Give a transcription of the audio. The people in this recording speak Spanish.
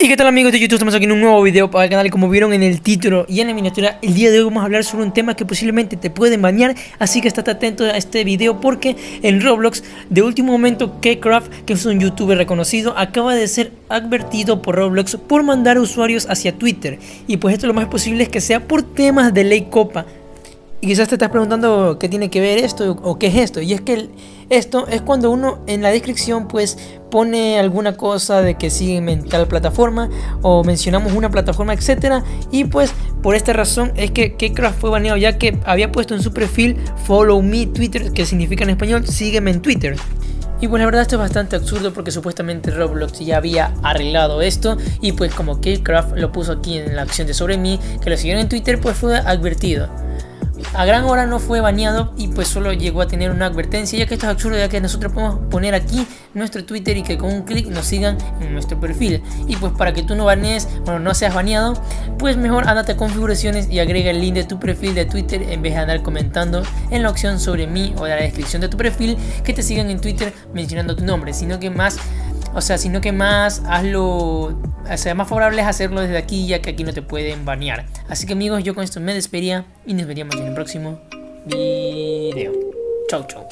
Y qué tal amigos de YouTube, estamos aquí en un nuevo video para el canal. Como vieron en el título y en la miniatura El día de hoy vamos a hablar sobre un tema que posiblemente te pueden bañar Así que estate atento a este video porque en Roblox de último momento K-Craft, que es un youtuber reconocido Acaba de ser advertido por Roblox por mandar usuarios hacia Twitter. Y pues esto lo más posible es que sea por temas de ley copa y quizás te estás preguntando qué tiene que ver esto o qué es esto. Y es que esto es cuando uno en la descripción pues pone alguna cosa de que sigue en tal plataforma o mencionamos una plataforma, etcétera. Y pues por esta razón es que Kcraft fue baneado ya que había puesto en su perfil follow me Twitter, que significa en español sígueme en Twitter. Y pues la verdad esto es bastante absurdo porque supuestamente Roblox ya había arreglado esto y pues como Kcraft lo puso aquí en la acción de sobre mí, que lo siguieron en Twitter pues fue advertido. A gran hora no fue baneado y pues solo llegó a tener una advertencia ya que esto es absurdo ya que nosotros podemos poner aquí nuestro Twitter y que con un clic nos sigan en nuestro perfil. Y pues para que tú no banees, bueno no seas baneado pues mejor ándate a configuraciones y agrega el link de tu perfil de Twitter en vez de andar comentando en la opción sobre mí o de la descripción de tu perfil que te sigan en Twitter mencionando tu nombre sino que más o sea, sino que más hazlo, o sea, más favorable es hacerlo desde aquí, ya que aquí no te pueden banear. Así que amigos, yo con esto me despedía y nos veríamos en el próximo video. Chau, chau.